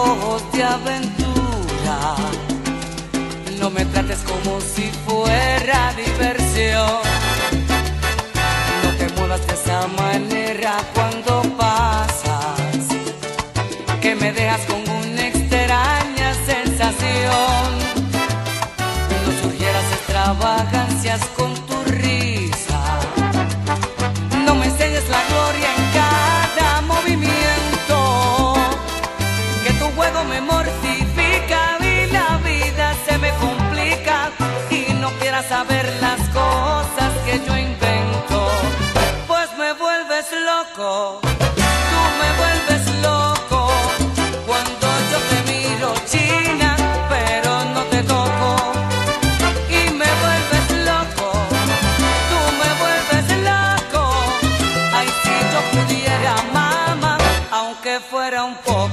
ojos de aventura. No me trates como si fuera diversión. No te muevas de esa manera cuando pasas, que me dejas con una extraña sensación. No surgieras extravagancias con que um pouco.